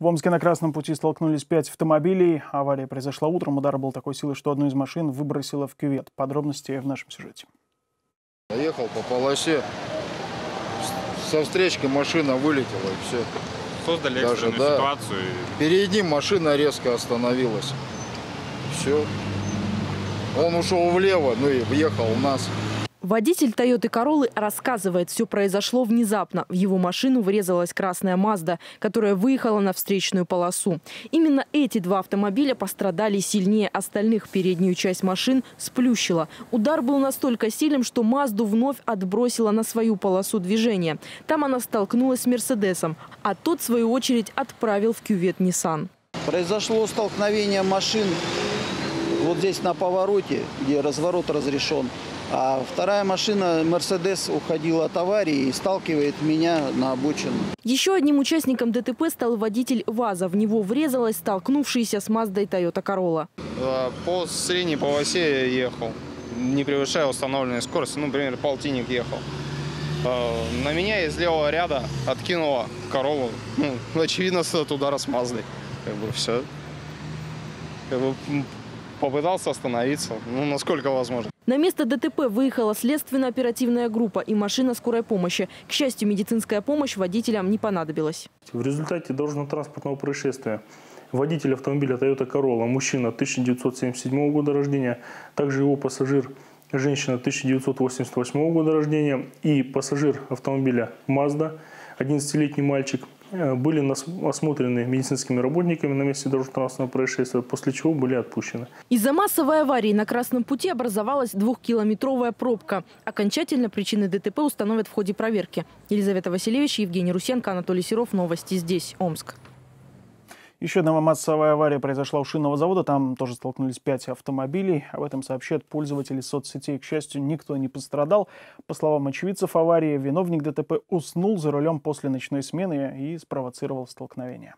В Омске на Красном пути столкнулись пять автомобилей. Авария произошла утром. Удар был такой силы, что одну из машин выбросило в кювет. Подробности в нашем сюжете. Ехал по полосе. Со встречки машина вылетела и все. Создали Даже, экстренную да. ситуацию. Перед ним машина резко остановилась. Все. Он ушел влево, ну и въехал в нас. Водитель Тойоты Короллы рассказывает, все произошло внезапно. В его машину врезалась красная Мазда, которая выехала на встречную полосу. Именно эти два автомобиля пострадали сильнее остальных. Переднюю часть машин сплющило. Удар был настолько сильным, что Мазду вновь отбросила на свою полосу движения. Там она столкнулась с Мерседесом, а тот, в свою очередь, отправил в кювет Nissan. Произошло столкновение машин вот здесь на повороте, где разворот разрешен. А вторая машина, Мерседес, уходила от аварии и сталкивает меня на обочину. Еще одним участником ДТП стал водитель ВАЗа. В него врезалась столкнувшаяся с Маздой Тойота Королла. А, По средней полосе я ехал, не превышая установленной скорости. Ну, например, полтинник ехал. А, На меня из левого ряда откинула корову. Ну, очевидно, с от удара с Маздой. Как бы все. Как бы попытался остановиться, ну, насколько возможно. На место ДТП выехала следственно-оперативная группа и машина скорой помощи. К счастью, медицинская помощь водителям не понадобилась. В результате дорожно-транспортного происшествия водитель автомобиля Toyota Corolla, мужчина 1977 года рождения, также его пассажир, женщина 1988 года рождения и пассажир автомобиля Mazda, 11-летний мальчик, были нас- осмотрены медицинскими работниками на месте дорожно-транспортного происшествия, после чего были отпущены. Из-за массовой аварии на Красном пути образовалась двухкилометровая пробка. Окончательно причины ДТП установят в ходе проверки. Елизавета Васильевич, Евгений Русенко, Анатолий Серов. Новости здесь, Омск. Еще одна массовая авария произошла у шинного завода. Там тоже столкнулись пять автомобилей. Об этом сообщают пользователи соцсетей. К счастью, никто не пострадал. По словам очевидцев аварии, виновник ДТП уснул за рулем после ночной смены и спровоцировал столкновение.